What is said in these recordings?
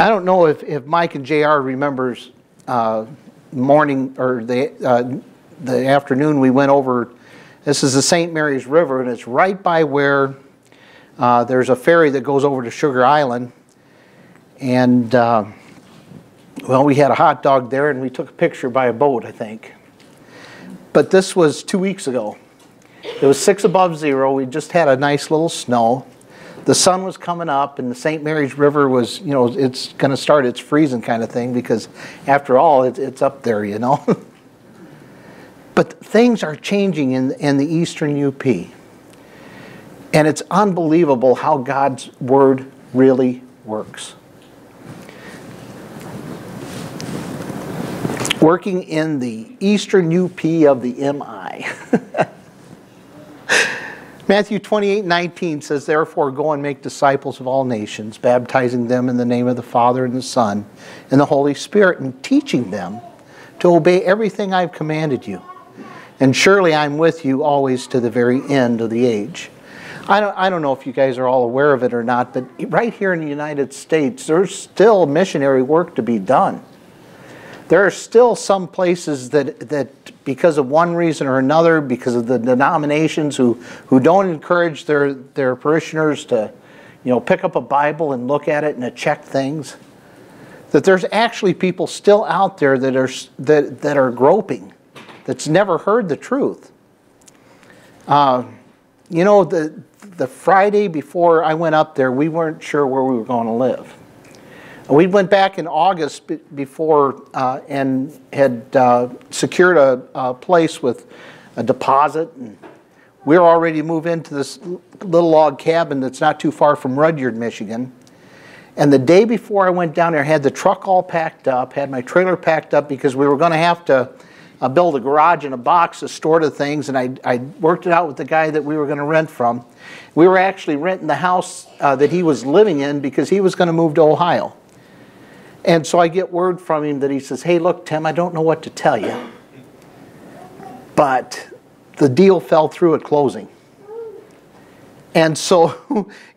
I don't know if, if Mike and JR remembers uh, morning or the, uh, the afternoon we went over. This is the St. Mary's River, and it's right by where uh, there's a ferry that goes over to Sugar Island. And uh, well, we had a hot dog there, and we took a picture by a boat, I think. But this was two weeks ago. It was six above zero. We just had a nice little snow the sun was coming up and the St. Mary's River was, you know, it's going to start its freezing kind of thing because after all, it's, it's up there, you know. but things are changing in, in the eastern UP. And it's unbelievable how God's word really works. Working in the eastern UP of the MI. Matthew 28 19 says, Therefore, go and make disciples of all nations, baptizing them in the name of the Father and the Son and the Holy Spirit, and teaching them to obey everything I've commanded you. And surely I'm with you always to the very end of the age. I don't, I don't know if you guys are all aware of it or not, but right here in the United States, there's still missionary work to be done. There are still some places that, that because of one reason or another, because of the denominations who, who don't encourage their, their parishioners to you know, pick up a Bible and look at it and to check things, that there's actually people still out there that are, that, that are groping, that's never heard the truth. Uh, you know, the, the Friday before I went up there, we weren't sure where we were going to live. We went back in August before uh, and had uh, secured a, a, place with a deposit. And we were already to move into this little log cabin that's not too far from Rudyard, Michigan. And the day before I went down there, I had the truck all packed up, had my trailer packed up because we were going to have to uh, build a garage and a box to store the things. And I, I worked it out with the guy that we were going to rent from. We were actually renting the house uh, that he was living in because he was going to move to Ohio. And so I get word from him that he says, Hey, look, Tim, I don't know what to tell you. But the deal fell through at closing. And so,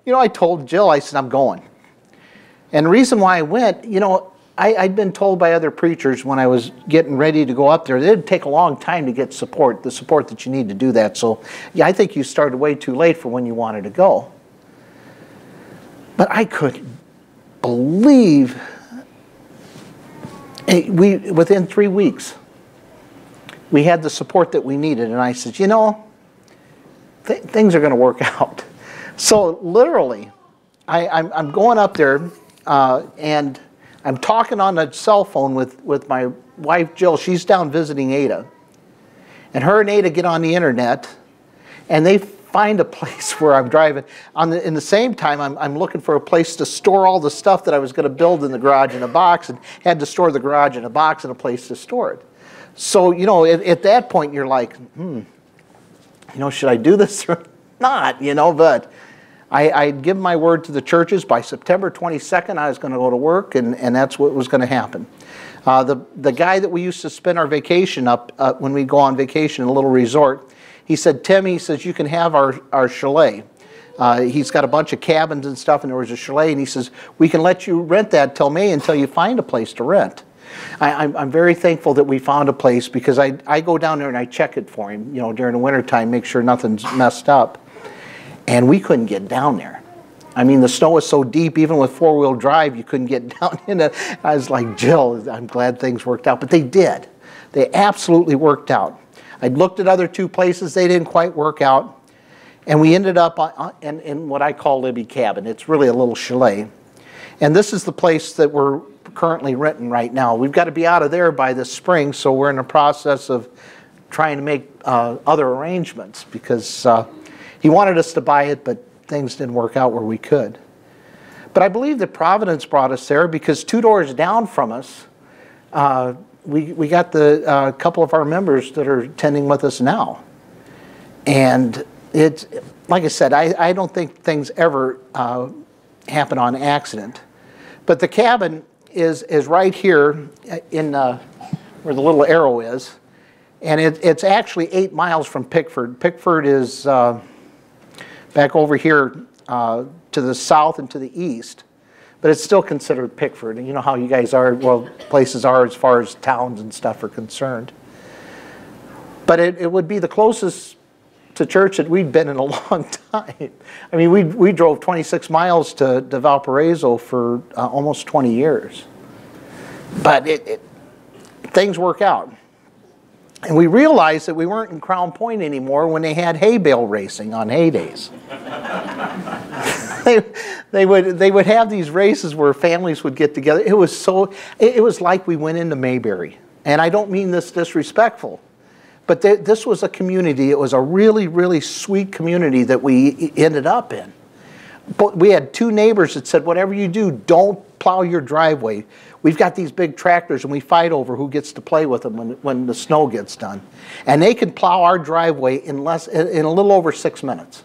you know, I told Jill, I said, I'm going. And the reason why I went, you know, I, had been told by other preachers when I was getting ready to go up there, it'd take a long time to get support, the support that you need to do that. So, yeah, I think you started way too late for when you wanted to go. But I couldn't believe we, within three weeks, we had the support that we needed. And I said, you know, th things are going to work out. So literally, I, am going up there uh, and I'm talking on the cell phone with, with my wife, Jill. She's down visiting Ada. And her and Ada get on the internet and they find a place where I'm driving. On the, in the same time, I'm, I'm looking for a place to store all the stuff that I was going to build in the garage in a box and had to store the garage in a box and a place to store it. So, you know, at, at that point, you're like, hmm, you know, should I do this or not? You know, but I, I'd given my word to the churches. By September 22nd, I was going to go to work, and, and that's what was going to happen. Uh, the, the guy that we used to spend our vacation up uh, when we go on vacation in a little resort, he said, Tim, he says, you can have our, our chalet. Uh, he's got a bunch of cabins and stuff, and there was a chalet, and he says, we can let you rent that till May until you find a place to rent. I, am very thankful that we found a place because I, I go down there and I check it for him, you know, during the wintertime, make sure nothing's messed up. And we couldn't get down there. I mean, the snow was so deep, even with four-wheel drive, you couldn't get down in it. I was like, Jill, I'm glad things worked out. But they did. They absolutely worked out. I looked at other two places, they didn't quite work out. And we ended up in, in what I call Libby Cabin. It's really a little chalet. And this is the place that we're currently renting right now. We've got to be out of there by this spring, so we're in the process of trying to make uh, other arrangements because uh, he wanted us to buy it, but things didn't work out where we could. But I believe that Providence brought us there because two doors down from us, uh, we, we got the uh, couple of our members that are attending with us now. And it's, like I said, I, I don't think things ever uh, happen on accident. But the cabin is, is right here in uh, where the little arrow is. And it, it's actually eight miles from Pickford. Pickford is uh, back over here uh, to the south and to the east. But it's still considered Pickford. And you know how you guys are, well, places are as far as towns and stuff are concerned. But it, it would be the closest to church that we'd been in a long time. I mean, we, we drove 26 miles to, to Valparaiso for uh, almost 20 years. But it, it, things work out. And we realized that we weren't in Crown Point anymore when they had hay bale racing on hay days. they, would, they would have these races where families would get together. It was so, it, it was like we went into Mayberry. And I don't mean this disrespectful, but th this was a community, it was a really, really sweet community that we ended up in. But we had two neighbors that said, whatever you do, don't plow your driveway. We've got these big tractors and we fight over who gets to play with them when, when the snow gets done. And they can plow our driveway in, less, in a little over six minutes.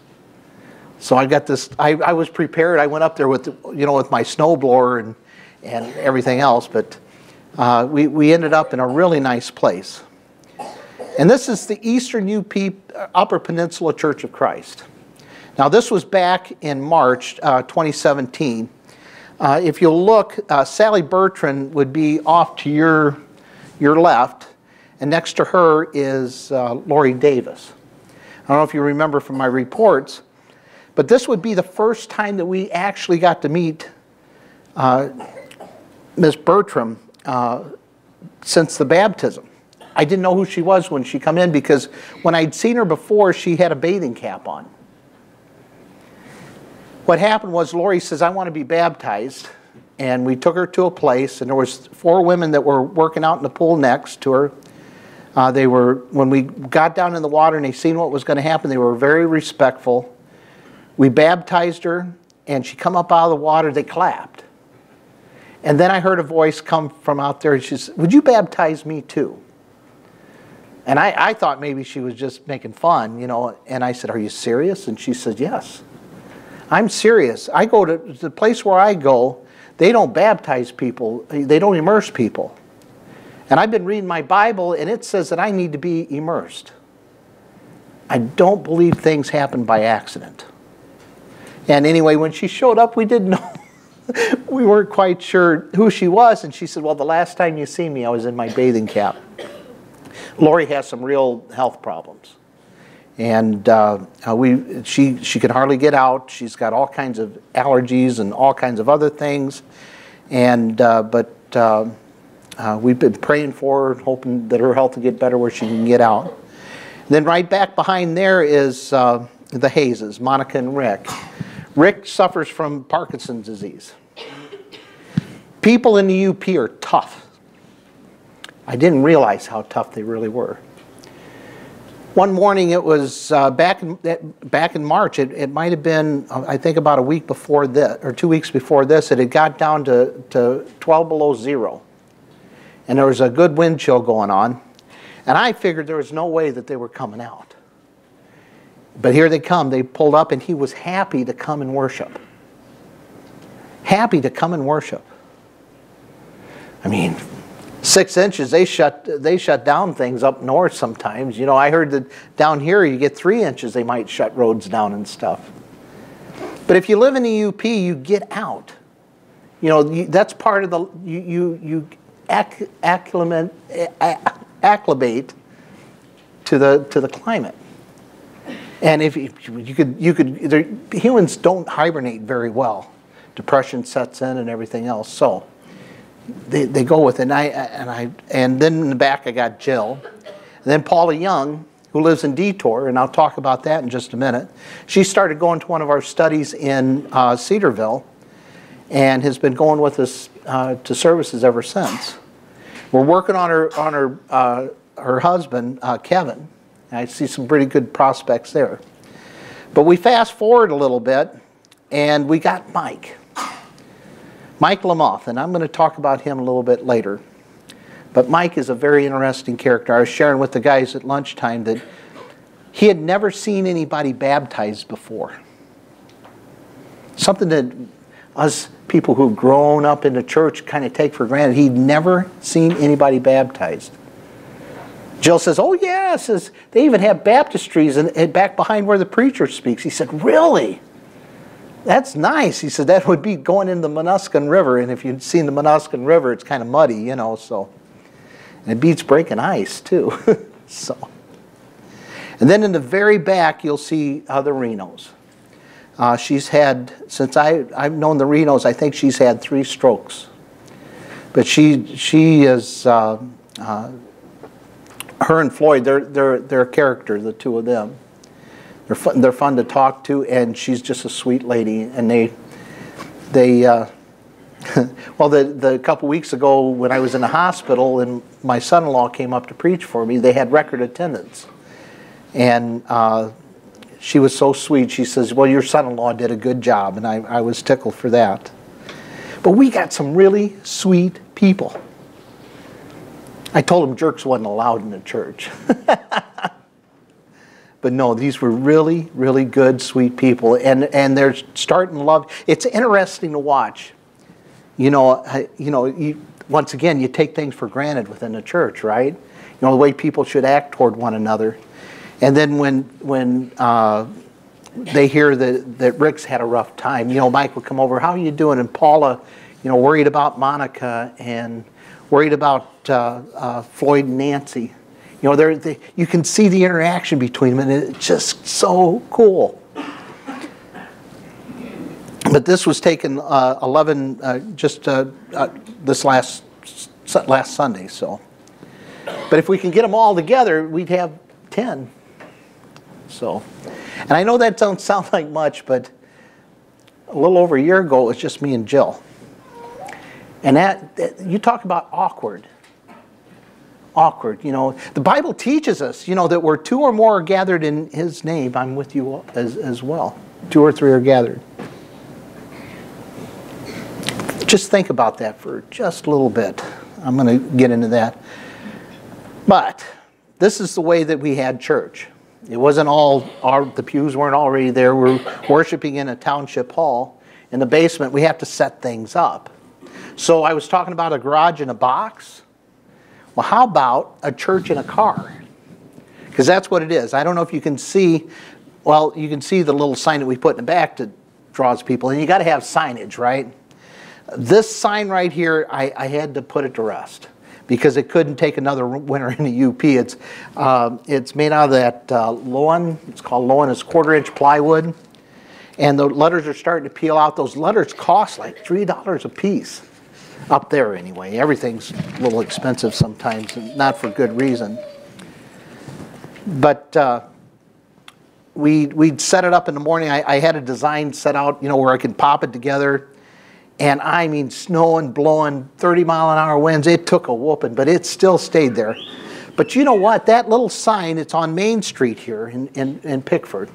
So I got this, I, I was prepared. I went up there with, you know, with my snowblower and, and everything else, but uh, we, we ended up in a really nice place. And this is the Eastern UP Upper Peninsula Church of Christ. Now this was back in March uh, 2017. Uh, if you look, uh, Sally Bertrand would be off to your, your left, and next to her is uh, Lori Davis. I don't know if you remember from my reports, but this would be the first time that we actually got to meet uh, Ms. Bertram uh, since the baptism. I didn't know who she was when she come in because when I'd seen her before, she had a bathing cap on. What happened was Lori says, I want to be baptized. And we took her to a place, and there was four women that were working out in the pool next to her. Uh, they were, when we got down in the water and they seen what was going to happen, they were very respectful. We baptized her, and she come up out of the water, they clapped. And then I heard a voice come from out there, she said, would you baptize me too? And I, I thought maybe she was just making fun, you know, and I said, are you serious? And she said, yes. I'm serious. I go to the place where I go, they don't baptize people, they don't immerse people. And I've been reading my Bible and it says that I need to be immersed. I don't believe things happen by accident. And anyway, when she showed up, we didn't know. we weren't quite sure who she was. And she said, Well, the last time you see me, I was in my bathing cap. Lori has some real health problems and uh, we, she, she can hardly get out. She's got all kinds of allergies and all kinds of other things. And, uh, but uh, uh, we've been praying for her, hoping that her health will get better where she can get out. And then right back behind there is uh, the Hazes, Monica and Rick. Rick suffers from Parkinson's disease. People in the UP are tough. I didn't realize how tough they really were one morning it was uh, back in back in March. It, it might have been I think about a week before this or two weeks before this. It had got down to, to 12 below zero, and there was a good wind chill going on, and I figured there was no way that they were coming out. But here they come. They pulled up, and he was happy to come and worship. Happy to come and worship. I mean, six inches, they shut, they shut down things up north sometimes. You know, I heard that down here you get three inches, they might shut roads down and stuff. But if you live in the UP, you get out. You know, you, that's part of the, you, you, you acc acclimate, acclimate to the, to the climate. And if you, could, you could, humans don't hibernate very well. Depression sets in and everything else. So, they, they go with it. And I, and I and then in the back I got Jill. And then Paula Young, who lives in Detour, and I'll talk about that in just a minute. She started going to one of our studies in uh, Cedarville and has been going with us uh, to services ever since. We're working on her on her uh, her husband uh, Kevin. I see some pretty good prospects there. But we fast forward a little bit, and we got Mike. Mike Lamoth, and I'm going to talk about him a little bit later. But Mike is a very interesting character. I was sharing with the guys at lunchtime that he had never seen anybody baptized before. Something that us people who've grown up in the church kind of take for granted. He'd never seen anybody baptized. Jill says, oh yeah, says they even have baptistries and back behind where the preacher speaks. He said, really? that's nice. He said, that would be going in the Munuscong River. And if you've seen the Munuscong River, it's kind of muddy, you know, so. And it beats breaking ice, too. so. And then in the very back, you'll see uh, the Renos. Uh, she's had, since I, I've known the Renos, I think she's had three strokes. But she, she is, uh, uh, her and Floyd, they're, they're, they're a character, the two of them. They're fun, they're fun to talk to, and she's just a sweet lady. And they, they, uh, well, the, the couple weeks ago when I was in the hospital and my son-in-law came up to preach for me, they had record attendance. And uh, she was so sweet. She says, well, your son-in-law did a good job, and I, I was tickled for that. But we got some really sweet people. I told them jerks wasn't allowed in the church. But no, these were really, really good, sweet people, and and they're starting to love. It's interesting to watch. You know, you know, you, once again, you take things for granted within the church, right? You know the way people should act toward one another, and then when when uh, they hear that that Rick's had a rough time, you know, Mike would come over. How are you doing? And Paula, you know, worried about Monica and worried about uh, uh, Floyd and Nancy you know, they, you can see the interaction between them, and it's just so cool. But this was taken uh, 11 uh, just uh, uh this last last Sunday. So, but if we can get them all together, we'd have 10. So, and I know that don't sound like much, but a little over a year ago, it was just me and Jill. And that, that you talk about awkward awkward. You know, the Bible teaches us, you know, that where two or more are gathered in His name, I'm with you as, as well. Two or three are gathered. Just think about that for just a little bit. I'm going to get into that. But this is the way that we had church. It wasn't all, our, the pews weren't already there. We're worshiping in a township hall. In the basement, we have to set things up. So I was talking about a garage in a box. Well, how about a church in a car? Because that's what it is. I don't know if you can see, well, you can see the little sign that we put in the back that draws people, and you got to have signage, right? This sign right here, I, I, had to put it to rest because it couldn't take another winter in the UP. It's, uh, it's made out of that uh, Lowen, it's called Lowen, it's quarter inch plywood. And the letters are starting to peel out. Those letters cost like $3 a piece up there anyway. Everything's a little expensive sometimes, not for good reason. But uh, we we'd set it up in the morning. I, I, had a design set out, you know, where I could pop it together. And I mean, snowing, blowing, 30 mile an hour winds. It took a whooping, but it still stayed there. But you know what? That little sign, it's on Main Street here in, in, in Pickford.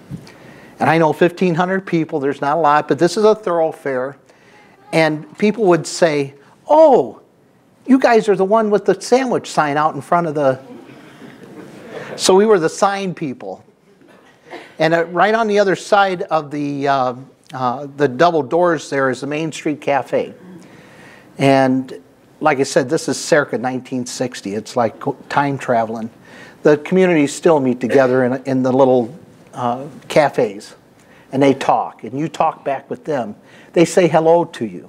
And I know 1,500 people, there's not a lot, but this is a thoroughfare. And people would say, oh, you guys are the one with the sandwich sign out in front of the. So we were the sign people. And uh, right on the other side of the, uh, uh, the double doors there is the Main Street Cafe. And like I said, this is circa 1960. It's like time traveling. The communities still meet together in, in the little uh, cafes and they talk, and you talk back with them. They say hello to you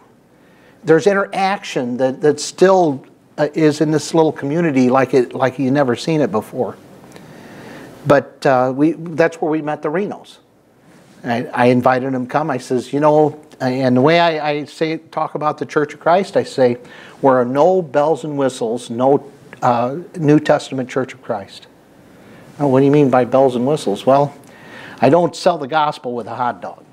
there's interaction that, that still uh, is in this little community like it like you've never seen it before. But uh, we that's where we met the Renos. I, I, invited them to come. I says, you know, and the way I, I, say talk about the Church of Christ, I say, we're no bells and whistles, no uh, New Testament Church of Christ. Oh, what do you mean by bells and whistles? Well, I don't sell the gospel with a hot dog.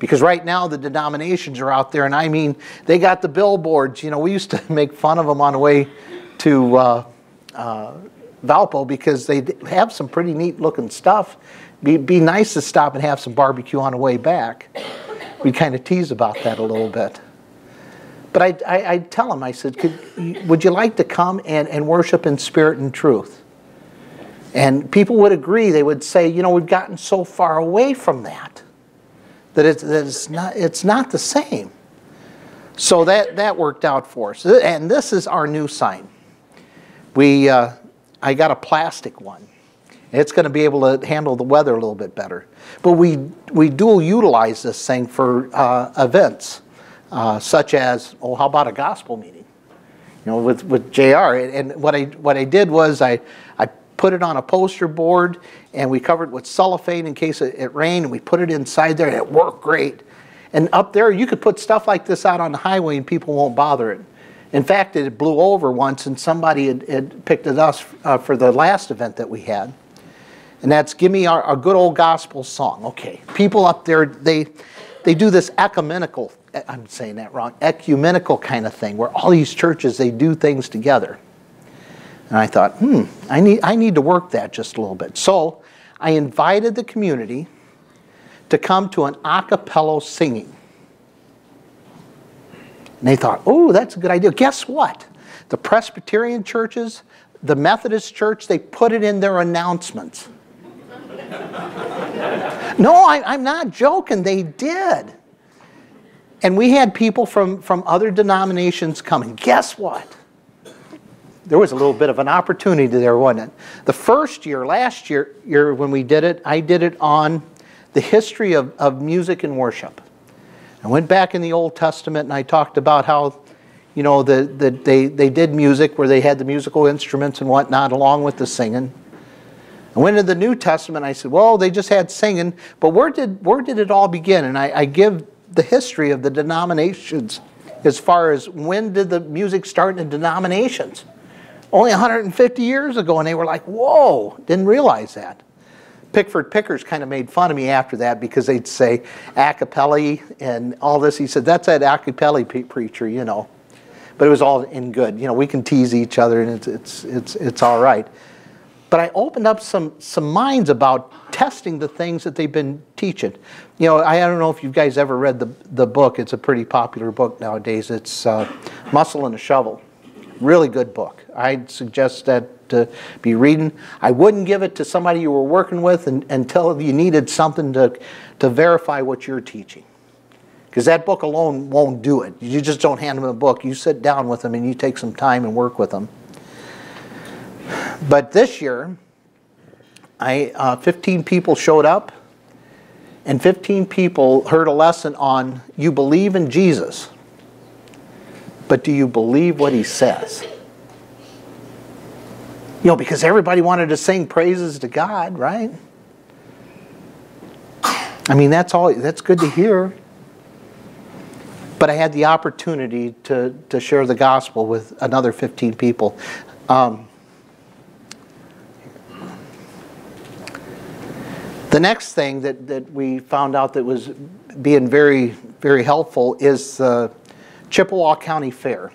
Because right now the denominations are out there, and I mean, they got the billboards. You know, we used to make fun of them on the way to uh, uh, Valpo because they have some pretty neat looking stuff. Be, be nice to stop and have some barbecue on the way back. We kind of tease about that a little bit. But I, I, I tell them, I said, would you like to come and, and worship in spirit and truth? And people would agree. They would say, you know, we've gotten so far away from that that it's, that it's, not, it's not the same. So that, that worked out for us. And this is our new sign. We, uh, I got a plastic one. It's going to be able to handle the weather a little bit better. But we, we dual utilize this thing for uh, events, uh, such as, oh, how about a gospel meeting? You know, with, with JR. And what I, what I did was I, I put it on a poster board and we covered it with cellophane in case it, it rained and we put it inside there and it worked great. And up there, you could put stuff like this out on the highway and people won't bother it. In fact, it blew over once and somebody had, had picked it up uh, for the last event that we had. And that's Give Me Our, our Good Old Gospel Song. Okay, people up there, they, they do this ecumenical, I'm saying that wrong, ecumenical kind of thing where all these churches, they do things together. And I thought, hmm, I need, I need to work that just a little bit. So I invited the community to come to an a cappella singing. And they thought, oh, that's a good idea. Guess what? The Presbyterian churches, the Methodist church, they put it in their announcements. no, I, I'm not joking. They did. And we had people from, from other denominations coming. Guess what? There was a little bit of an opportunity there, wasn't it? The first year, last year, year when we did it, I did it on the history of, of music and worship. I went back in the Old Testament and I talked about how, you know, the, the, they, they did music where they had the musical instruments and whatnot along with the singing. I went into the New Testament I said, well, they just had singing, but where did, where did it all begin? And I, I give the history of the denominations as far as when did the music start in denominations? Only 150 years ago, and they were like, whoa, didn't realize that. Pickford Pickers kind of made fun of me after that because they'd say a cappella and all this. He said, that's that a cappella preacher, you know. But it was all in good. You know, we can tease each other and it's, it's, it's, it's all right. But I opened up some, some minds about testing the things that they've been teaching. You know, I, I don't know if you guys ever read the, the book. It's a pretty popular book nowadays. It's uh, Muscle and a Shovel. Really good book. I'd suggest that to be reading. I wouldn't give it to somebody you were working with and, until you needed something to, to verify what you're teaching. Because that book alone won't do it. You just don't hand them a book. You sit down with them and you take some time and work with them. But this year, I, uh, 15 people showed up, and 15 people heard a lesson on you believe in Jesus, but do you believe what he says? You know, because everybody wanted to sing praises to God, right? I mean, that's all, that's good to hear. But I had the opportunity to, to share the gospel with another 15 people. Um, the next thing that, that we found out that was being very, very helpful is the Chippewa County Fair.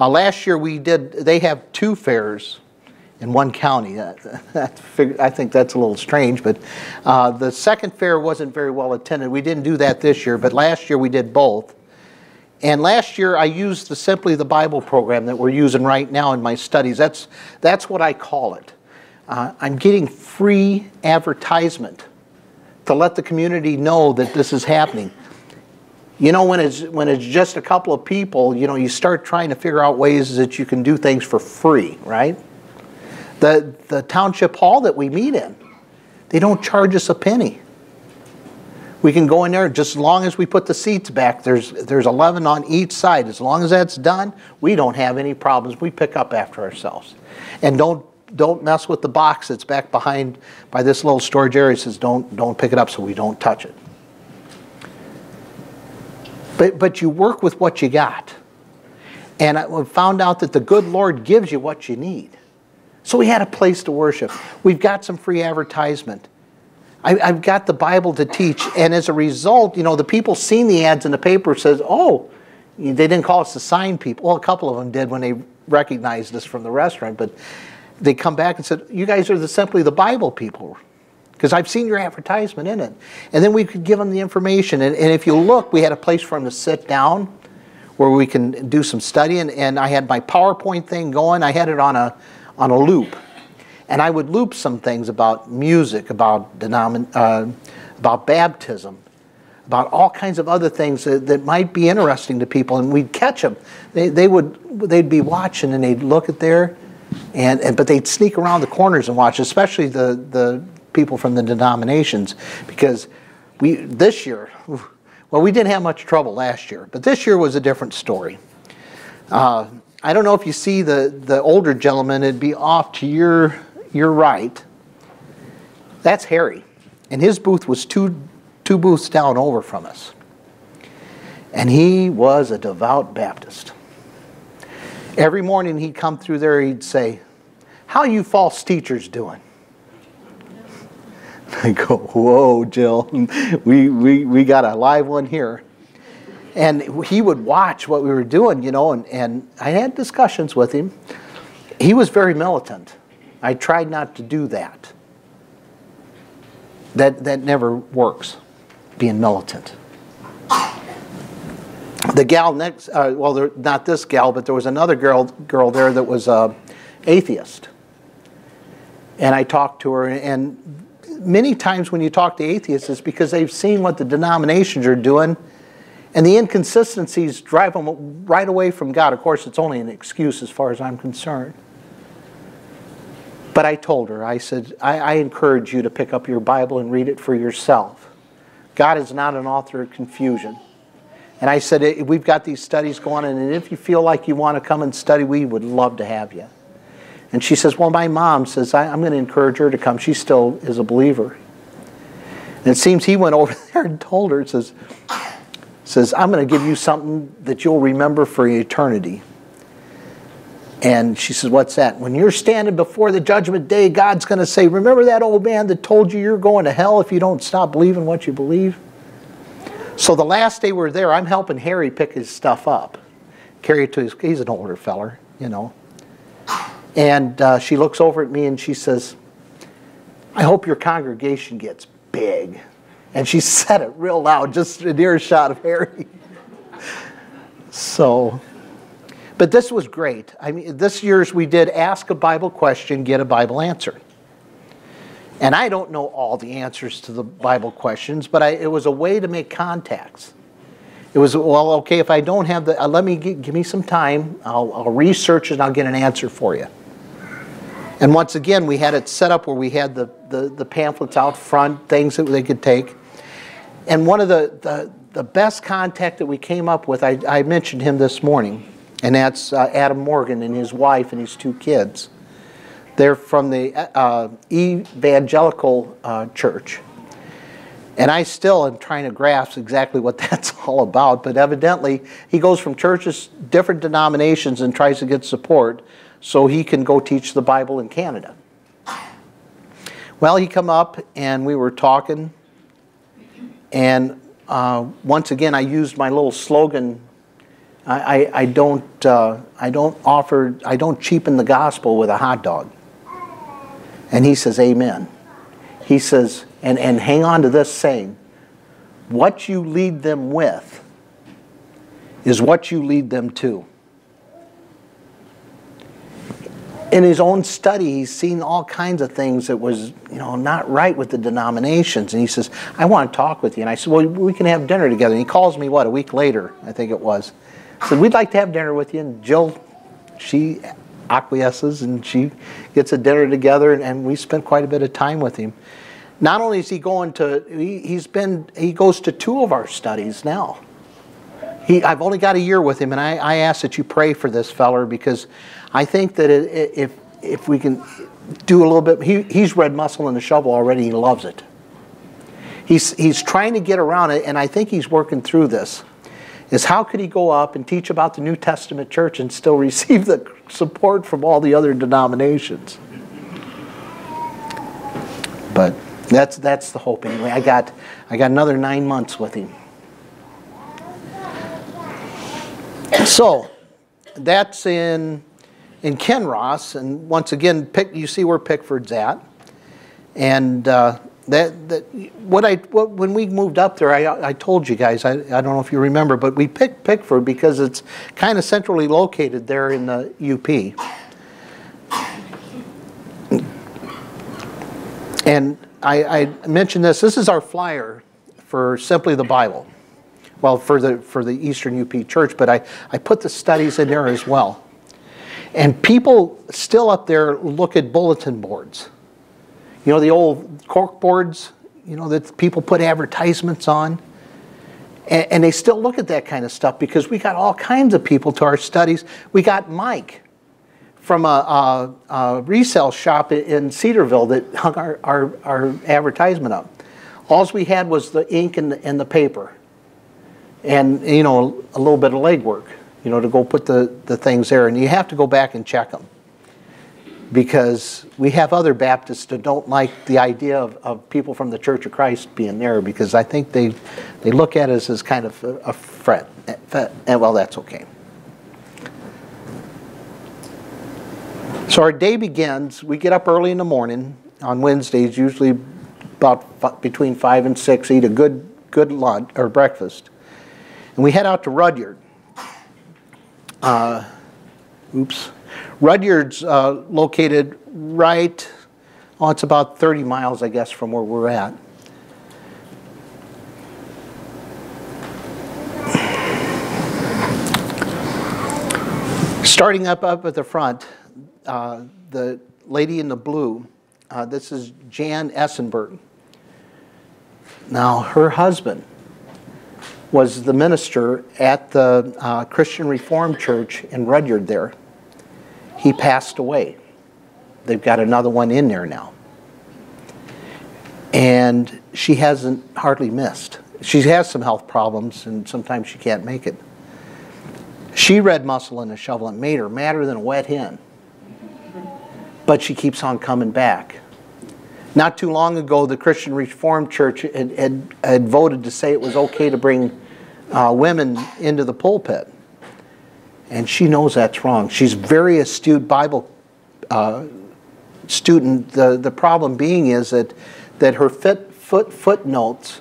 Uh, last year we did, they have two fairs in one county. That, that I think that's a little strange, but uh, the second fair wasn't very well attended. We didn't do that this year, but last year we did both. And last year I used the Simply the Bible program that we're using right now in my studies. That's, that's what I call it. Uh, I'm getting free advertisement to let the community know that this is happening. You know, when it's, when it's just a couple of people, you know, you start trying to figure out ways that you can do things for free, right? The, the township hall that we meet in, they don't charge us a penny. We can go in there just as long as we put the seats back. There's, there's 11 on each side. As long as that's done, we don't have any problems. We pick up after ourselves. And don't, don't mess with the box that's back behind by this little storage area. It says don't, don't pick it up so we don't touch it. But, but you work with what you got. And I found out that the good Lord gives you what you need. So we had a place to worship. We've got some free advertisement. I, have got the Bible to teach, and as a result, you know, the people seeing the ads in the paper says, "Oh, they didn't call us the sign people." Well, a couple of them did when they recognized us from the restaurant, but they come back and said, "You guys are the simply the Bible people." Because I've seen your advertisement in it. And then we could give them the information. And, and if you look, we had a place for them to sit down where we can do some studying. And I had my PowerPoint thing going. I had it on a, on a loop. And I would loop some things about music, about, denomin- uh, about baptism, about all kinds of other things that, that, might be interesting to people. And we'd catch them. They, they would, they'd be watching and they'd look at there And, and but they'd sneak around the corners and watch, especially the the people from the denominations, because we this year, well, we didn't have much trouble last year, but this year was a different story. Uh, I don't know if you see the the older gentleman; it'd be off to your your right. That's Harry, and his booth was two two booths down over from us. And he was a devout Baptist. Every morning he'd come through there, he'd say, How you false teachers doing? I go, Whoa, Jill, we, we, we got a live one here. And he would watch what we were doing, you know, and, and I had discussions with him. He was very militant. I tried not to do that. That, that never works, being militant the gal next, uh, well, there, not this gal, but there was another girl, girl there that was uh, atheist. And I talked to her, and many times when you talk to atheists, it's because they've seen what the denominations are doing, and the inconsistencies drive them right away from God. Of course, it's only an excuse as far as I'm concerned. But I told her, I said, I, I encourage you to pick up your Bible and read it for yourself. God is not an author of confusion. And I said, eh, We've got these studies going and if you feel like you want to come and study, we would love to have you. And she says, Well, my mom says, I, am going to encourage her to come. She still is a believer. And it seems he went over there and told her, says, says I'm going to give you something that you'll remember for eternity. And she says, What's that? When you're standing before the judgment day, God's going to say, Remember that old man that told you you're going to hell if you don't stop believing what you believe? So the last day we are there, I'm helping Harry pick his stuff up, carry it to his. He's an older feller, you know. And uh, she looks over at me and she says, "I hope your congregation gets big." And she said it real loud, just an earshot of Harry. so, but this was great. I mean, this year's we did ask a Bible question, get a Bible answer. And I don't know all the answers to the Bible questions, but I, it was a way to make contacts. It was, well, okay, if I don't have the, uh, let me give, give me some time, I'll, I'll research and I'll get an answer for you. And once again, we had it set up where we had the, the, the pamphlets out front, things that they could take. And one of the, the, the best contact that we came up with, I, I mentioned him this morning, and that's uh, Adam Morgan and his wife and his two kids. They're from the uh, evangelical uh, church. And I still am trying to grasp exactly what that's all about, but evidently he goes from churches, different denominations, and tries to get support so he can go teach the Bible in Canada. Well, he come up and we were talking, and uh, once again I used my little slogan. I, I, I don't uh, I don't offer I don't cheapen the gospel with a hot dog. And he says, Amen. He says, and, and hang on to this saying, what you lead them with is what you lead them to. In his own study, he's seen all kinds of things that was, you know, not right with the denominations. And he says, I want to talk with you. And I said, Well, we can have dinner together. And he calls me, what, a week later, I think it was. I said, We'd like to have dinner with you. And Jill, she acquiesces and she gets a dinner together and, we spent quite a bit of time with him. Not only is he going to, he, he's been, he goes to two of our studies now. He, I've only got a year with him and I, I ask that you pray for this feller because I think that it, if, if we can do a little bit, he, he's read Muscle and the Shovel already, he loves it. He's, he's trying to get around it and I think he's working through this is how could he go up and teach about the New Testament church and still receive the support from all the other denominations? But that's that's the hope anyway. I got I got another nine months with him. So that's in in Kinross, and once again, pick, you see where Pickford's at, and uh, that, that what I what, when we moved up there, I, I told you guys I, I don't know if you remember, but we picked Pickford because it's kind of centrally located there in the UP. And I, I mentioned this. This is our flyer for simply the Bible. Well, for the for the Eastern UP Church, but I, I put the studies in there as well. And people still up there look at bulletin boards. You know, the old cork boards, you know, that people put advertisements on. And, and, they still look at that kind of stuff because we got all kinds of people to our studies. We got Mike from a, a, a resale shop in Cedarville that hung our, our, our advertisement up. All we had was the ink and the, and the paper and, you know, a little bit of legwork, you know, to go put the, the things there. And you have to go back and check them because we have other Baptists that don't like the idea of, of people from the Church of Christ being there because I think they, they look at us as kind of a, a threat. And well, that's okay. So our day begins. We get up early in the morning on Wednesdays, usually about between five and six. Eat a good good lunch or breakfast, and we head out to Rudyard. Uh, oops. Rudyard's uh, located right, oh, it's about 30 miles, I guess, from where we're at. Starting up up at the front, uh, the lady in the blue, uh, this is Jan Essenberg. Now, her husband was the minister at the uh, Christian Reformed Church in Rudyard there he passed away. They've got another one in there now. And she hasn't hardly missed. She has some health problems, and sometimes she can't make it. She read Muscle and a Shovel and made her madder than a wet hen. But she keeps on coming back. Not too long ago, the Christian Reformed Church had, had, had voted to say it was okay to bring uh, women into the pulpit. And she knows that's wrong. She's very astute Bible uh, student. The, the problem being is that, that her fit, foot, footnotes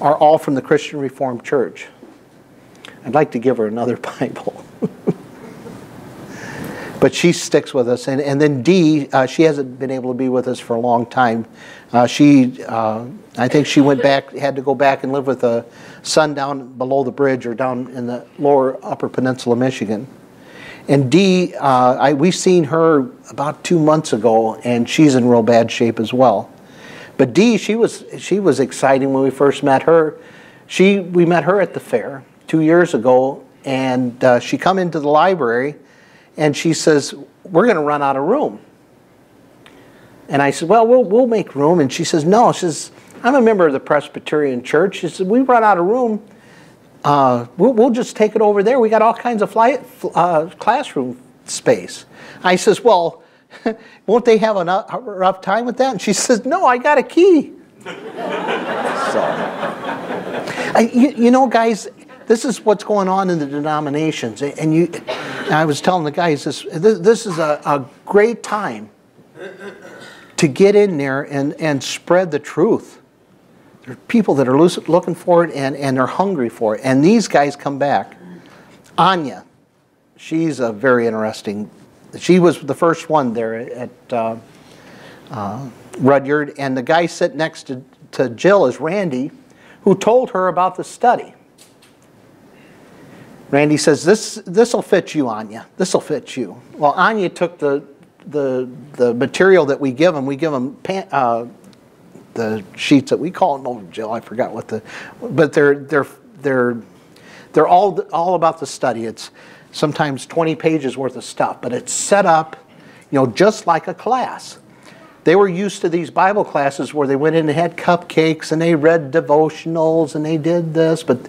are all from the Christian Reformed Church. I'd like to give her another Bible. But she sticks with us. And, and then Dee, uh, she hasn't been able to be with us for a long time. Uh, she, uh, I think she went back, had to go back and live with a son down below the bridge or down in the lower upper peninsula, Michigan. And Dee, uh, I, we seen her about two months ago, and she's in real bad shape as well. But Dee, she was she was exciting when we first met her. She we met her at the fair two years ago, and uh, she come into the library and she says, we're going to run out of room. And I said, well, well, we'll make room. And she says, no. She says, I'm a member of the Presbyterian Church. She said, we run out of room. Uh, we'll, we'll, just take it over there. We got all kinds of fly, uh, classroom space. I says, well, won't they have a rough time with that? And she says, no, I got a key. so, I, you, you know, guys, this is what's going on in the denominations. And you, I was telling the guys this, this is a, a great time to get in there and, and spread the truth. There are people that are looking for it and, and they're hungry for it. And these guys come back. Anya, she's a very interesting, she was the first one there at uh, uh, Rudyard. And the guy sitting next to, to Jill is Randy, who told her about the study. Randy says, this this will fit you, Anya. This will fit you. Well, Anya took the the the material that we give them. We give them uh, the sheets that we call them. Oh, Jill, I forgot what the, but they're they're they're they're all all about the study. It's sometimes 20 pages worth of stuff, but it's set up, you know, just like a class. They were used to these Bible classes where they went in and had cupcakes and they read devotionals and they did this, but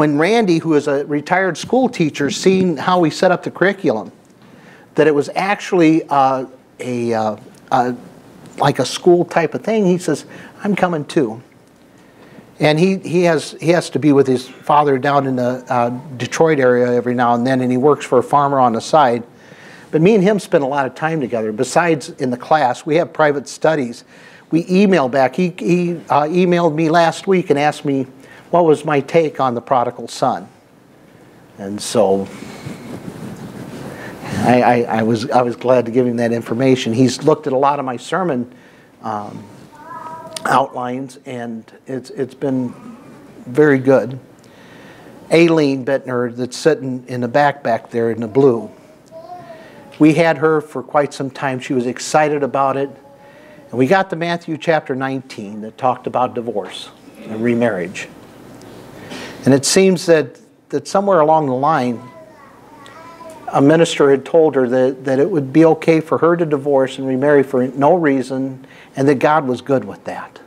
when Randy, who is a retired school teacher, seen how we set up the curriculum, that it was actually uh, a, uh, like a school type of thing, he says, I'm coming too. And he, he, has, he has to be with his father down in the uh, Detroit area every now and then, and he works for a farmer on the side. But me and him spend a lot of time together. Besides in the class, we have private studies. We email back. He, he uh, emailed me last week and asked me what was my take on the prodigal son. And so I, I, I, was, I was glad to give him that information. He's looked at a lot of my sermon um, outlines, and it's, it's been very good. Aileen Bittner, that's sitting in the back back there in the blue, We had her for quite some time. She was excited about it. And we got to Matthew chapter 19 that talked about divorce and remarriage. And it seems that, that somewhere along the line, a minister had told her that, that it would be okay for her to divorce and remarry for no reason, and that God was good with that.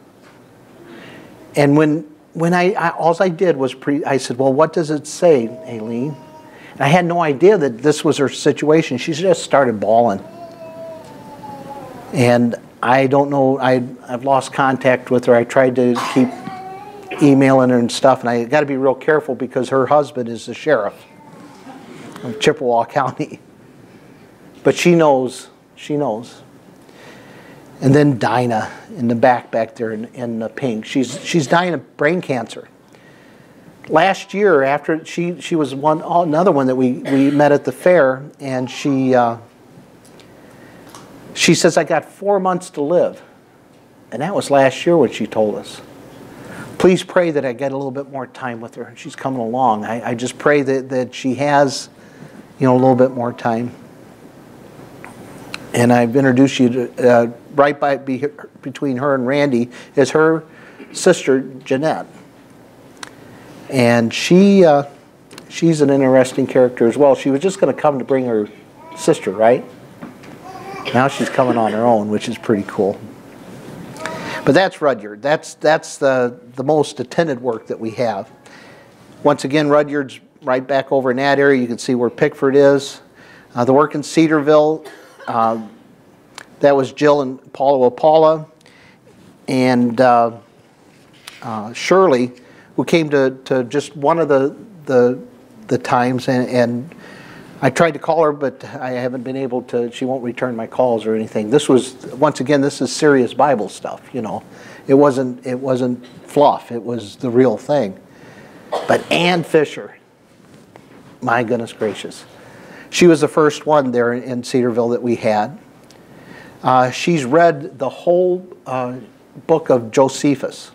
And when, when I, I all I did was pre, I said, Well, what does it say, Aileen? And I had no idea that this was her situation. She just started bawling. And I don't know, I, I've lost contact with her. I tried to keep emailing her and stuff, and I got to be real careful because her husband is the sheriff of Chippewa County. But she knows, she knows. And then Dinah in the back back there in, in the pink. She's, she's dying of brain cancer. Last year, after she, she was one another one that we, we met at the fair, and she uh, she says I got four months to live, and that was last year when she told us. Please pray that I get a little bit more time with her. She's coming along. I, I just pray that, that she has, you know, a little bit more time. And I've introduced you to uh, right by be, between her and Randy is her sister Jeanette, and she uh, she's an interesting character as well. She was just going to come to bring her sister, right? Now she's coming on her own, which is pretty cool. But that's Rudyard. That's that's the the most attended work that we have. Once again, Rudyard's right back over in that area. You can see where Pickford is. Uh, the work in Cedarville. Uh, that was Jill and Paula Paula and uh, uh, Shirley, who came to, to just one of the the, the times, and, and I tried to call her, but I haven't been able to. She won't return my calls or anything. This was once again, this is serious Bible stuff. You know, it wasn't it wasn't fluff. It was the real thing. But Ann Fisher, my goodness gracious, she was the first one there in Cedarville that we had. Uh, she's read the whole uh, book of Josephus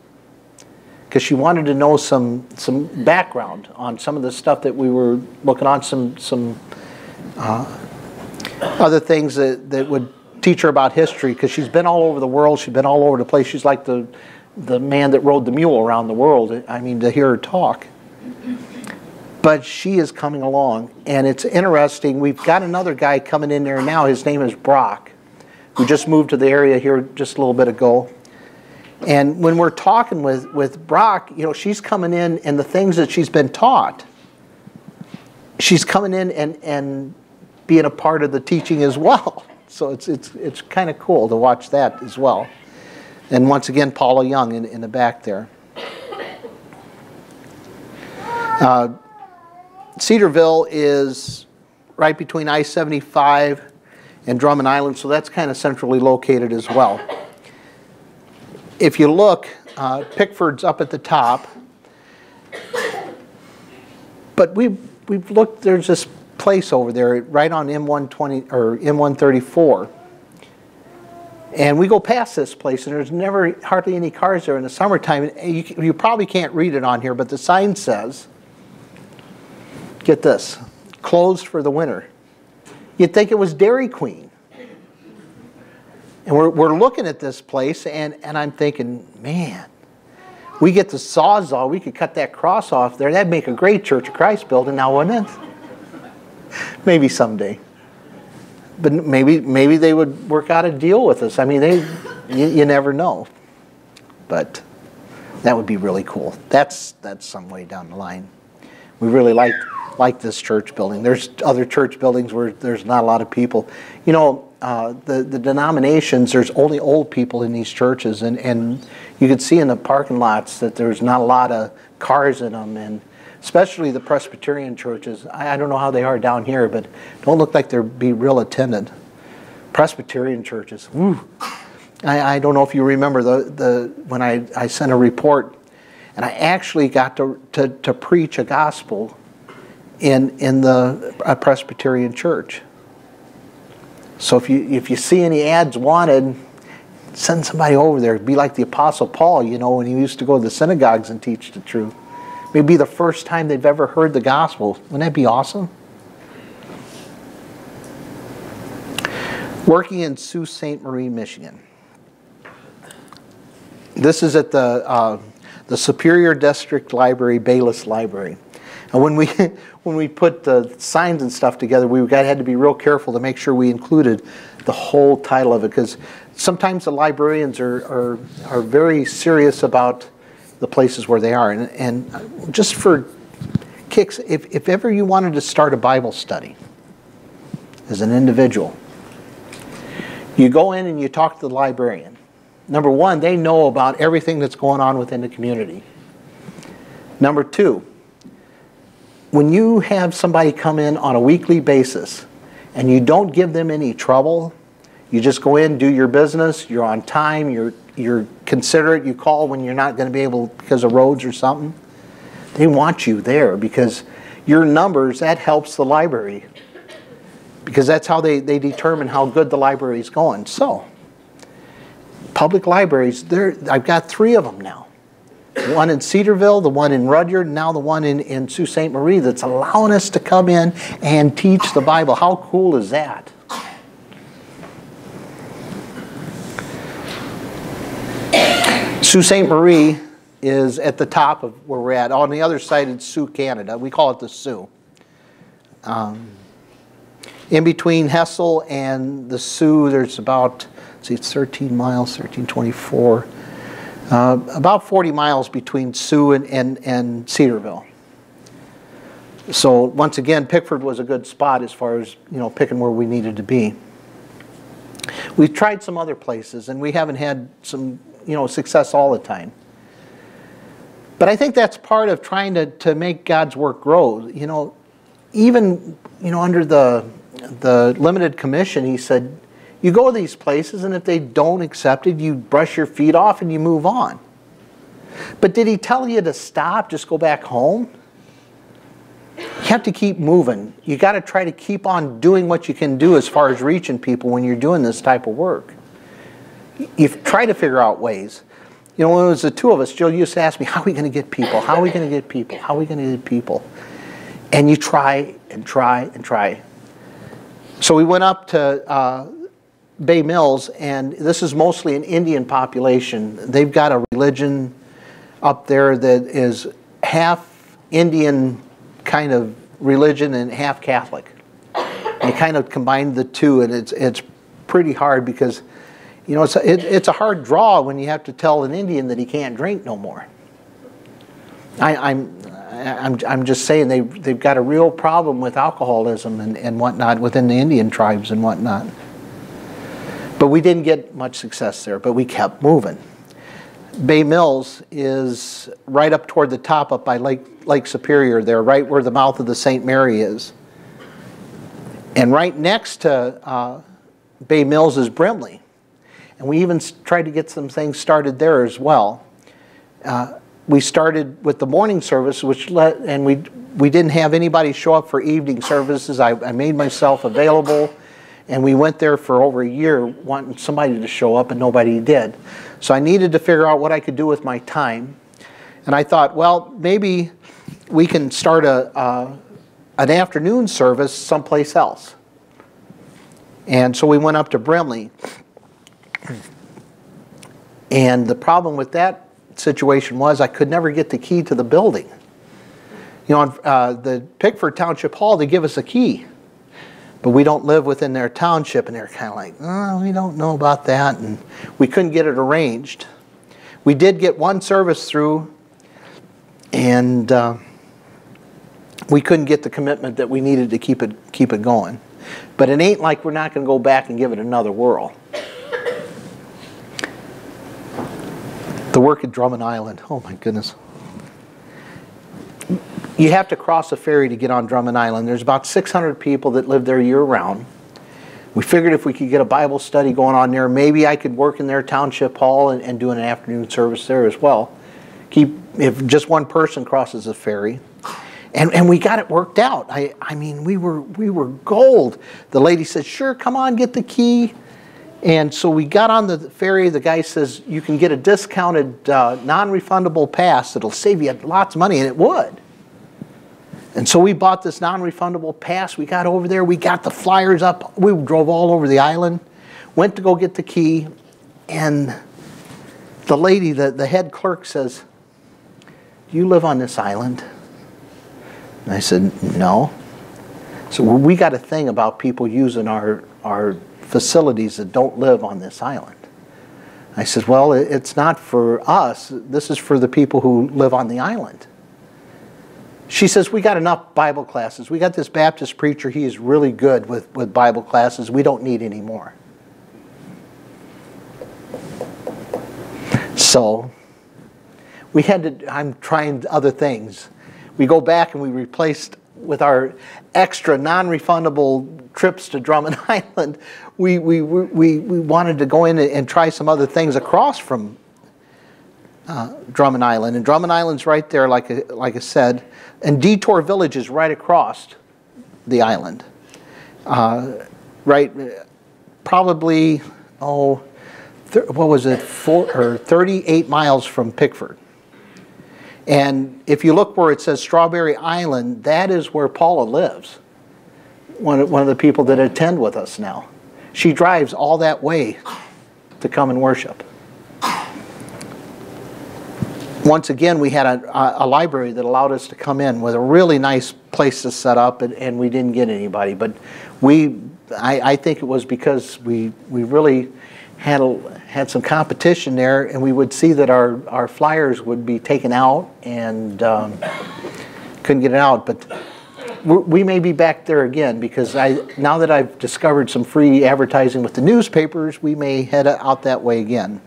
because she wanted to know some some background on some of the stuff that we were looking on, some some uh, other things that, that would teach her about history because she's been all over the world. She's been all over the place. She's like the the man that rode the mule around the world. I mean, to hear her talk. But she is coming along, and it's interesting. We've got another guy coming in there now. His name is Brock who just moved to the area here just a little bit ago. And when we're talking with, with Brock, you know, she's coming in and the things that she's been taught, she's coming in and, and being a part of the teaching as well. So it's, it's, it's kind of cool to watch that as well. And once again, Paula Young in, in the back there. Uh, Cedarville is right between I 75 and Drummond Island, so that's kind of centrally located as well. If you look, uh, Pickford's up at the top, but we've, we've looked. There's this place over there, right on M120 or M134, and we go past this place, and there's never hardly any cars there in the summertime. You, you probably can't read it on here, but the sign says, "Get this, closed for the winter." You'd think it was Dairy Queen. And we're, we're looking at this place, and, and I'm thinking, man, we get the sawzall, we could cut that cross off there. That'd make a great Church of Christ building now, wouldn't it? maybe someday. But maybe maybe they would work out a deal with us. I mean, they you, you never know. But that would be really cool. That's that's some way down the line. We really like like this church building. There's other church buildings where there's not a lot of people. You know, uh, the, the denominations, there's only old people in these churches, and, and you could see in the parking lots that there's not a lot of cars in them, and especially the Presbyterian churches. I, I don't know how they are down here, but don't look like they're be real attended. Presbyterian churches, woo. I, I don't know if you remember the, the when I, I sent a report, and I actually got to, to, to preach a gospel in, in the Presbyterian church. So if you, if you see any ads wanted, send somebody over there. Be like the Apostle Paul, you know, when he used to go to the synagogues and teach the truth. Maybe the first time they've ever heard the gospel. Wouldn't that be awesome? Working in Sault Ste. Marie, Michigan. This is at the, uh, the Superior District Library, Bayliss Library. And when we, when we put the signs and stuff together, we got, had to be real careful to make sure we included the whole title of it because sometimes the librarians are, are, are very serious about the places where they are. And, and just for kicks, if, if ever you wanted to start a Bible study as an individual, you go in and you talk to the librarian. Number one, they know about everything that's going on within the community. Number two, when you have somebody come in on a weekly basis and you don't give them any trouble, you just go in, do your business, you're on time, you're, you're considerate, you call when you're not going to be able because of roads or something. They want you there because your numbers, that helps the library. Because that's how they, they determine how good the library is going. So, public libraries, there I've got three of them now one in Cedarville, the one in Rudyard, now the one in, in Sault Ste. Marie that's allowing us to come in and teach the Bible. How cool is that? Sault Ste. Marie is at the top of where we're at. On the other side, it's Soo, Canada. We call it the Soo. Um, in between Hessel and the Soo, there's about, see, it's 13 miles, 1324. Uh, about 40 miles between Soo and, and, and Cedarville. So once again, Pickford was a good spot as far as you know picking where we needed to be. We've tried some other places and we haven't had some you know success all the time. But I think that's part of trying to, to make God's work grow. You know, even you know under the the limited commission, he said you go to these places, and if they don't accept it, you brush your feet off and you move on. But did he tell you to stop, just go back home? You have to keep moving. You got to try to keep on doing what you can do as far as reaching people when you're doing this type of work. You try to figure out ways. You know, when it was the two of us, Jill used to ask me, How are we going to get people? How are we going to get people? How are we going to get people? And you try and try and try. So we went up to uh, Bay Mills, and this is mostly an Indian population. They've got a religion up there that is half Indian kind of religion and half Catholic. They kind of combined the two, and it's it's pretty hard because, you know, it's a, it, it's a hard draw when you have to tell an Indian that he can't drink no more. I, I'm I'm, I'm just saying they've, they've got a real problem with alcoholism and, and whatnot within the Indian tribes and whatnot. But we didn't get much success there, but we kept moving. Bay Mills is right up toward the top up by Lake, Lake Superior there, right where the mouth of the St. Mary is. And right next to uh, Bay Mills is Brimley. And we even tried to get some things started there as well. Uh, we started with the morning service, which let, and we, we didn't have anybody show up for evening services. I, I made myself available and we went there for over a year wanting somebody to show up, and nobody did. So I needed to figure out what I could do with my time. And I thought, well, maybe we can start a, uh, an afternoon service someplace else. And so we went up to Brimley. And the problem with that situation was I could never get the key to the building. You know, uh, the Pickford Township Hall, they give us a key but we don't live within their township. And they're kind of like, oh, we don't know about that. And we couldn't get it arranged. We did get one service through, and uh, we couldn't get the commitment that we needed to keep it, keep it going. But it ain't like we're not going to go back and give it another whirl. The work at Drummond Island, oh my goodness you have to cross a ferry to get on Drummond Island. There's about 600 people that live there year round. We figured if we could get a Bible study going on there, maybe I could work in their township hall and, and do an afternoon service there as well. Keep if just one person crosses the ferry. And, and we got it worked out. I, I mean, we were, we were gold. The lady said, sure, come on, get the key. And so we got on the ferry. The guy says, you can get a discounted, uh, non-refundable pass that'll save you lots of money, and it would. And so we bought this non refundable pass. We got over there, we got the flyers up, we drove all over the island. went to go get the key, and the lady, the, the head clerk says, Do you live on this island? And I said, No. So we got a thing about people using our, our facilities that don't live on this island. I said, Well, it's not for us. This is for the people who live on the island. She says, We got enough Bible classes. We got this Baptist preacher. He is really good with, with Bible classes. We don't need any more. So we had to, I'm trying other things. We go back and we replaced with our extra non-refundable trips to Drummond Island, we, we, we, we wanted to go in and try some other things across from uh, Drummond Island. And Drummond Island's right there, like I, like I said, and DeTour Village is right across the island. Uh, right, probably, oh, what was it, four, or 38 miles from Pickford. And if you look where it says Strawberry Island, that is where Paula lives, one of, one of the people that attend with us now. She drives all that way to come and worship. Once again, we had a, a, library that allowed us to come in with a really nice place to set up, and, and we didn't get anybody. But we, I, I think it was because we, we really had, a, had some competition there, and we would see that our, our flyers would be taken out and um, couldn't get it out. But we may be back there again because I now that I've discovered some free advertising with the newspapers, we may head out that way again.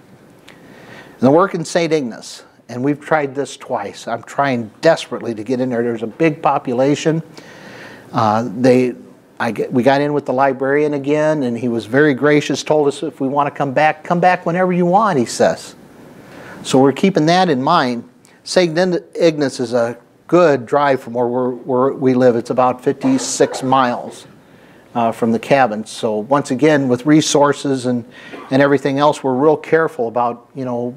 And the work in St. Ignace, and we've tried this twice. I'm trying desperately to get in there. There's a big population. Uh, they get, we got in with the librarian again, and he was very gracious, told us if we want to come back, come back whenever you want, he says. So we're keeping that in mind. St. Ignace is a good drive from where, where we live. It's about 56 miles uh, from the cabin. So once again, with resources and, and everything else, we're real careful about, you know,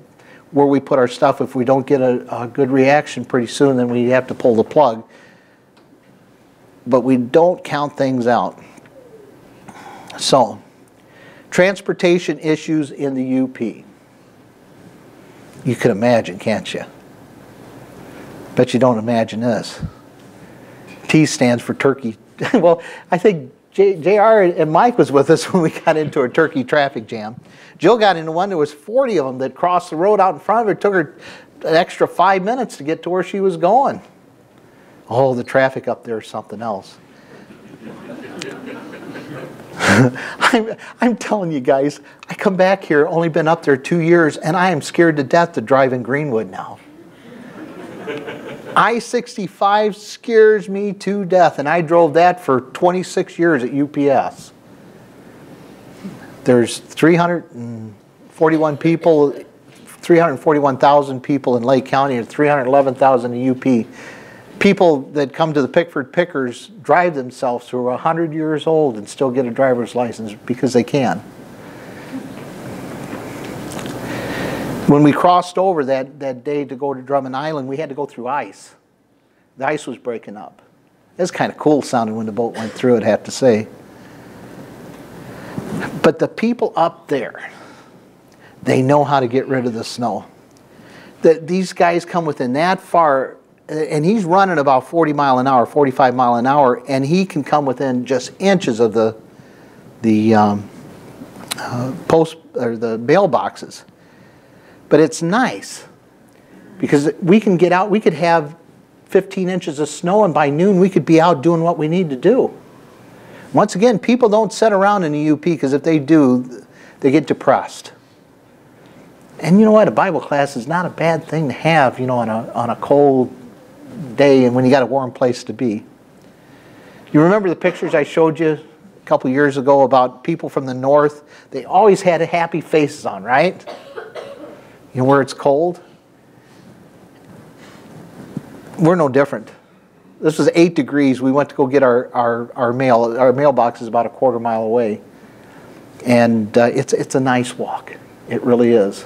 where we put our stuff. If we don't get a, a good reaction pretty soon, then we have to pull the plug but we don't count things out. So, transportation issues in the UP. You can imagine, can't you? Bet you don't imagine this. T stands for turkey. well, I think J, JR and Mike was with us when we got into a turkey traffic jam. Jill got into one, there was 40 of them that crossed the road out in front of her. It took her an extra five minutes to get to where she was going. Oh, the traffic up there is something else. I'm, I'm telling you guys, I come back here, only been up there two years, and I am scared to death to drive in Greenwood now. I 65 scares me to death, and I drove that for 26 years at UPS. There's 341 people, 341,000 people in Lake County, and 311,000 in UP people that come to the Pickford Pickers drive themselves who are 100 years old and still get a driver's license because they can. When we crossed over that, that day to go to Drummond Island, we had to go through ice. The ice was breaking up. It was kind of cool sounding when the boat went through it, I have to say. But the people up there, they know how to get rid of the snow. The, these guys come within that far and he's running about 40 mile an hour, 45 mile an hour, and he can come within just inches of the the um, uh, post or the mailboxes. But it's nice because we can get out. We could have 15 inches of snow, and by noon we could be out doing what we need to do. Once again, people don't sit around in the UP because if they do, they get depressed. And you know what? A Bible class is not a bad thing to have, you know, on a, on a cold day and when you got a warm place to be. You remember the pictures I showed you a couple years ago about people from the north? They always had happy faces on, right? You know where it's cold? We're no different. This was eight degrees. We went to go get our, our, our mail. Our mailbox is about a quarter mile away. And uh, it's, it's a nice walk. It really is.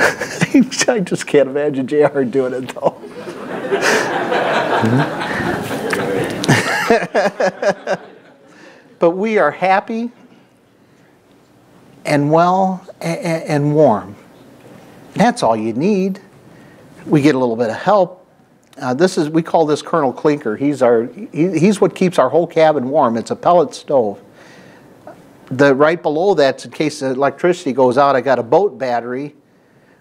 I just can't imagine JR doing it though. but we are happy and well and, warm. That's all you need. We get a little bit of help. Uh, this is we call this Colonel Clinker. He's our he, he's what keeps our whole cabin warm. It's a pellet stove. The right below that's in case the electricity goes out. I got a boat battery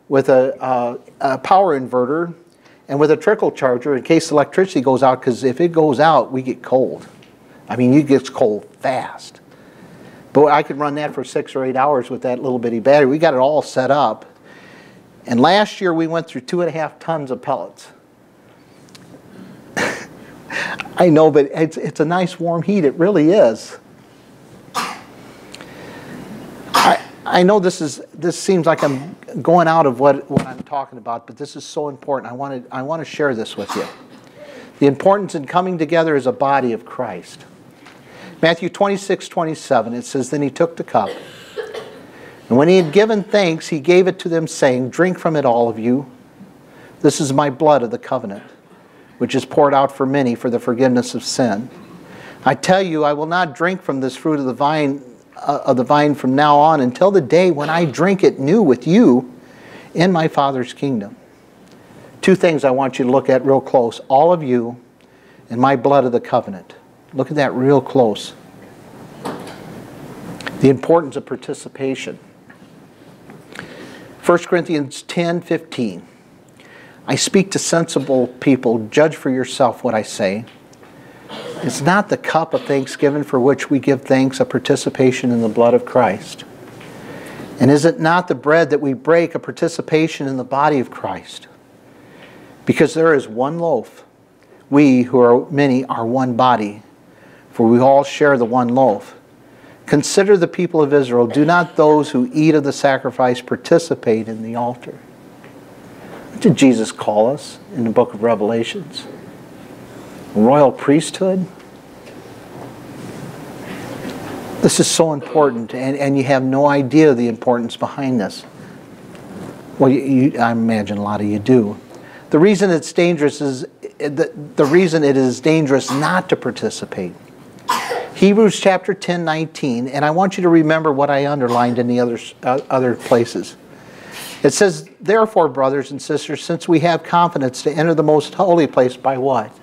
with a, uh, a power inverter and with a trickle charger in case electricity goes out. Because if it goes out, we get cold. I mean, it gets cold fast. But I could run that for six or eight hours with that little bitty battery. We got it all set up. And last year we went through two and a half tons of pellets. I know, but it's, it's a nice warm heat. It really is. I, I know this is this seems like I'm going out of what, what I'm talking about, but this is so important. I want to I want to share this with you. The importance in coming together as a body of Christ. Matthew 26, 27, it says, Then he took the cup. And when he had given thanks, he gave it to them, saying, Drink from it, all of you. This is my blood of the covenant, which is poured out for many for the forgiveness of sin. I tell you, I will not drink from this fruit of the vine Uh, of the vine from now on until the day when I drink it new with you in my Father's kingdom. Two things I want you to look at real close all of you and my blood of the covenant. Look at that real close. The importance of participation. 1 Corinthians 10 15. I speak to sensible people. Judge for yourself what I say. Is not the cup of thanksgiving for which we give thanks a participation in the blood of Christ? And is it not the bread that we break a participation in the body of Christ? Because there is one loaf. We, who are many, are one body for we all share the one loaf. Consider the people of Israel. Do not those who eat of the sacrifice participate in the altar? What did Jesus call us in the book of Revelations? Royal priesthood? This is so important, and, and you have no idea the importance behind this. Well, you, you, I imagine a lot of you do. The reason it's dangerous is the, the reason it is dangerous not to participate Hebrews chapter 10, 19, and I want you to remember what I underlined in the other, uh, other places. It says, Therefore, brothers and sisters, since we have confidence to enter the most holy place by what?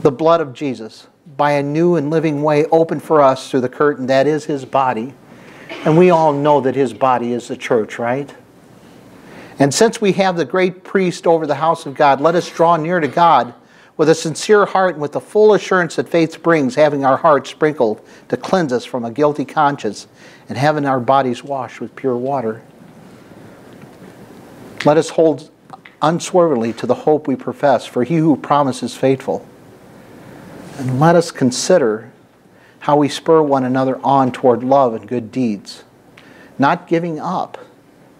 The blood of Jesus, by a new and living way open for us through the curtain that is his body. And we all know that his body is the church, right? And since we have the great priest over the house of God, let us draw near to God with a sincere heart and with the full assurance that faith brings, having our hearts sprinkled to cleanse us from a guilty conscience and having our bodies washed with pure water. Let us hold unswervingly to the hope we profess, for he who promises faithful. And let us consider how we spur one another on toward love and good deeds, not giving up,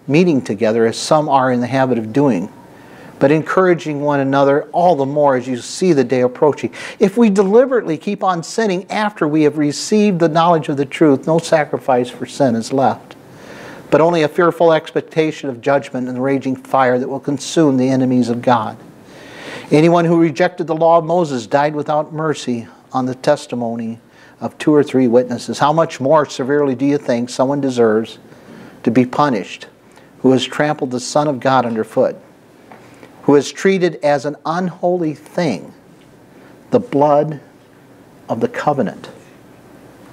meeting together as some are in the habit of doing but encouraging one another all the more as you see the day approaching. If we deliberately keep on sinning after we have received the knowledge of the truth, no sacrifice for sin is left, but only a fearful expectation of judgment and the raging fire that will consume the enemies of God. Anyone who rejected the law of Moses died without mercy on the testimony of two or three witnesses. How much more severely do you think someone deserves to be punished who has trampled the Son of God underfoot? who has treated as an unholy thing the blood of the covenant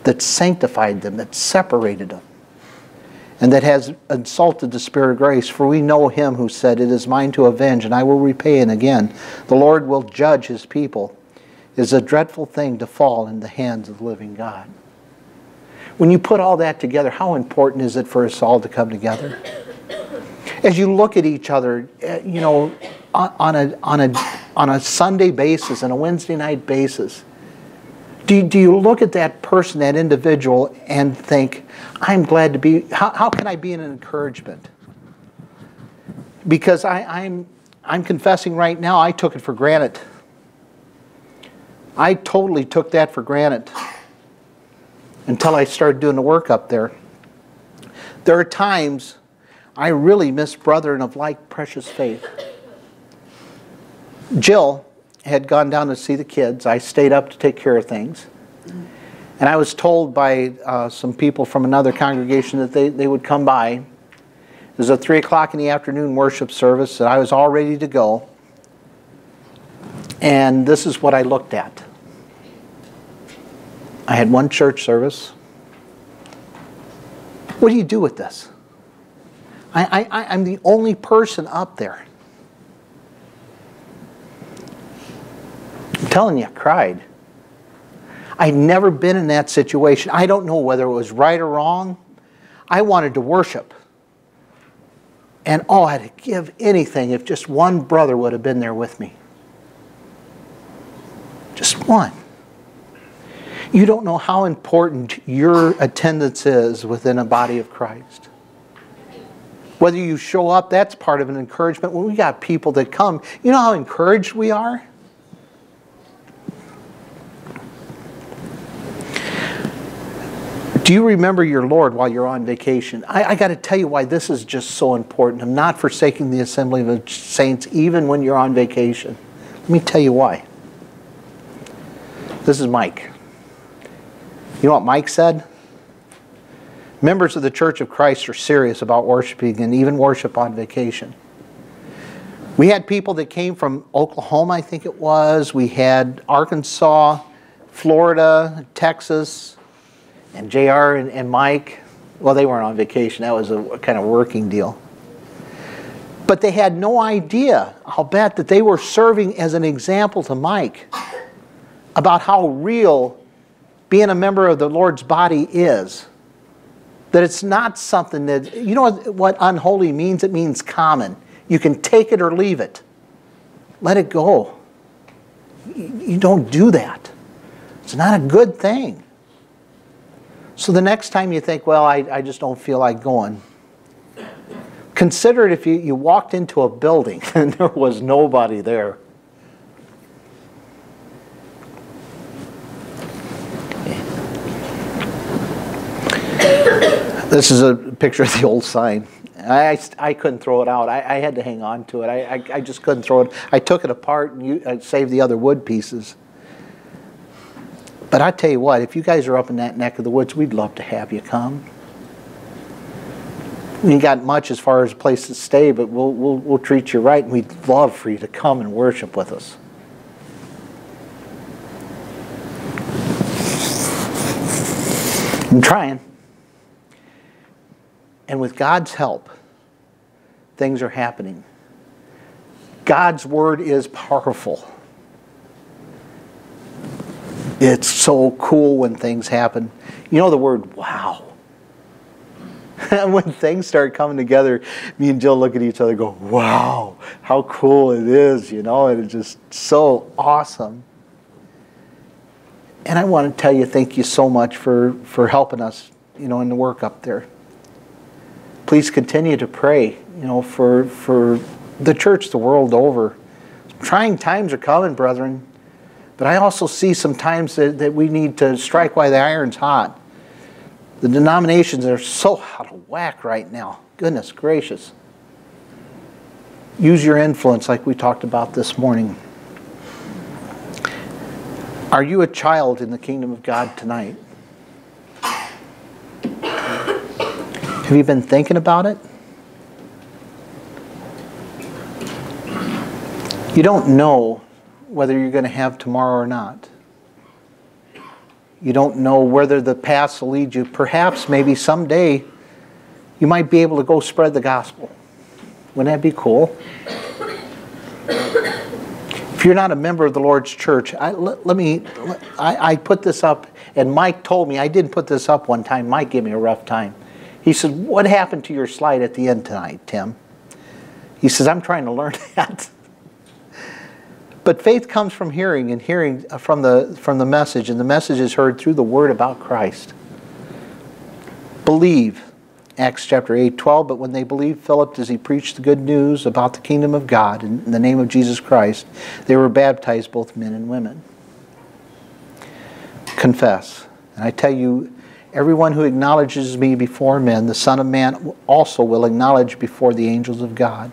that sanctified them, that separated them, and that has insulted the Spirit of grace. For we know him who said, It is mine to avenge, and I will repay. And again, the Lord will judge his people. It is a dreadful thing to fall in the hands of the living God. When you put all that together, how important is it for us all to come together? As you look at each other, eh, you know, on a, on a, on a Sunday basis and a Wednesday night basis, do, do you look at that person, that individual, and think, I'm glad to be, how, how can I be an encouragement? Because I, I'm, I'm confessing right now, I took it for granted. I totally took that for granted until I started doing the work up there. There are times I really miss brethren of like precious faith. Jill had gone down to see the kids. I stayed up to take care of things. And I was told by uh, some people from another congregation that they, they would come by. It was a 3 o'clock in the afternoon worship service, and I was all ready to go. And this is what I looked at. I had one church service. What do you do with this? I, I, I'm the only person up there. I'm telling you, I cried. I'd never been in that situation. I don't know whether it was right or wrong. I wanted to worship. And oh, I'd give anything if just one brother would have been there with me. Just one. You don't know how important your attendance is within a body of Christ. Whether you show up, that's part of an encouragement. When we got people that come, you know how encouraged we are? Do you remember your Lord while you're on vacation? I, I got to tell you why this is just so important. I'm not forsaking the assembly of the saints even when you're on vacation. Let me tell you why. This is Mike. You know what Mike said? Members of the Church of Christ are serious about worshiping and even worship on vacation. We had people that came from Oklahoma, I think it was. We had Arkansas, Florida, Texas, and JR and, and Mike, well, they weren't on vacation. That was a kind of working deal. But they had no idea, I'll bet, that they were serving as an example to Mike about how real being a member of the Lord's body is. That it's not something that, you know what unholy means? It means common. You can take it or leave it. Let it go. You don't do that. It's not a good thing. So the next time you think, well, I, I just don't feel like going, consider it if you, you walked into a building and there was nobody there. This is a picture of the old sign. I, I couldn't throw it out. I, I had to hang on to it. I, I, I, just couldn't throw it. I took it apart and you, I saved the other wood pieces. But I tell you what, if you guys are up in that neck of the woods, we'd love to have you come. We ain't got much as far as a place to stay, but we'll, we'll, we'll treat you right, and we'd love for you to come and worship with us. I'm trying. And with God's help, things are happening. God's word is powerful. It's so cool when things happen. You know the word wow. when things start coming together, me and Jill look at each other go, wow, how cool it is, you know, and it's just so awesome. And I want to tell you thank you so much for, for helping us, you know, in the work up there. Please continue to pray, you know, for, for the church the world over. Trying times are coming, brethren. But I also see sometimes that, that we need to strike while the iron's hot. The denominations are so out of whack right now. Goodness gracious. Use your influence like we talked about this morning. Are you a child in the kingdom of God tonight? Have you been thinking about it? You don't know whether you're going to have tomorrow or not. You don't know whether the path will lead you. Perhaps, maybe someday, you might be able to go spread the gospel. Wouldn't that be cool? If you're not a member of the Lord's church, I, let, let, me, I, I put this up, and Mike told me, I didn't put this up one time. Mike gave me a rough time. He said, What happened to your slide at the end tonight, Tim? He says, I'm trying to learn that. But faith comes from hearing, and hearing uh, from the, from the message, and the message is heard through the word about Christ. Believe, Acts chapter 8, 12. But when they believed Philip as he preached the good news about the kingdom of God in the name of Jesus Christ, they were baptized, both men and women. Confess. And I tell you, everyone who acknowledges me before men, the Son of Man also will acknowledge before the angels of God.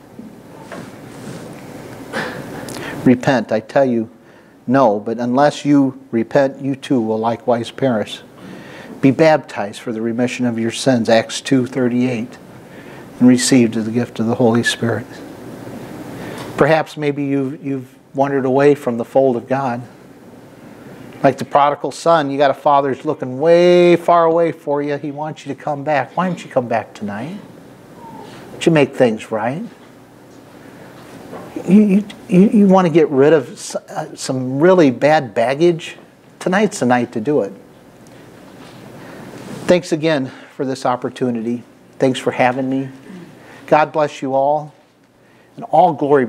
Repent, I tell you, no, but unless you repent, you too will likewise perish. be baptized for the remission of your sins, Acts 2.38, and received the gift of the Holy Spirit. Perhaps maybe you've, you've wandered away from the fold of God. Like the prodigal son, you got a father who's looking way far away for you. He wants you to come back. Why don't you come back tonight? Don't you make things right? You, you, you want to get rid of uh, some really bad baggage? Tonight's the night to do it. Thanks again for this opportunity. Thanks for having me. God bless you all. And all glory